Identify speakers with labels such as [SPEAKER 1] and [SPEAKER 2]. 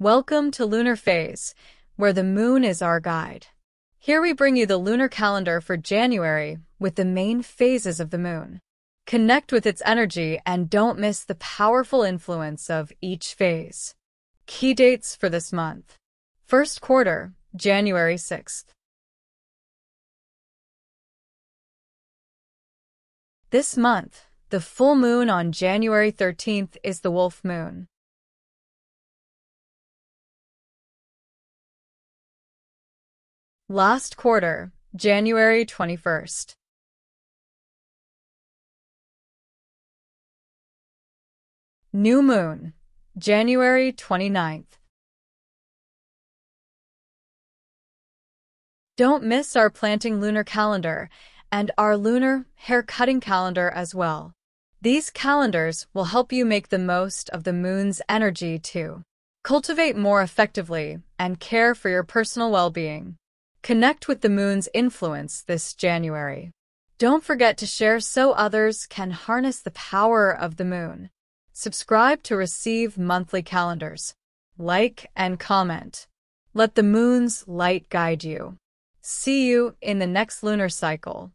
[SPEAKER 1] Welcome to Lunar Phase, where the moon is our guide. Here we bring you the lunar calendar for January with the main phases of the moon. Connect with its energy and don't miss the powerful influence of each phase. Key dates for this month. First quarter, January 6th. This month, the full moon on January 13th is the wolf moon. Last quarter, January 21st. New moon, January 29th. Don't miss our planting lunar calendar and our lunar hair cutting calendar as well. These calendars will help you make the most of the moon's energy to cultivate more effectively and care for your personal well-being. Connect with the moon's influence this January. Don't forget to share so others can harness the power of the moon. Subscribe to receive monthly calendars. Like and comment. Let the moon's light guide you. See you in the next lunar cycle.